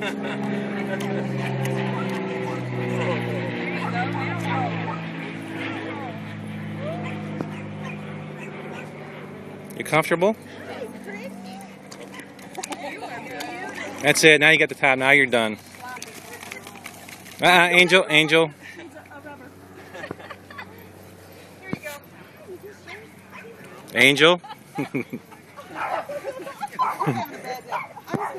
You comfortable? That's it. Now you got the top. Now you're done. Uh, uh Angel, Angel. Angel.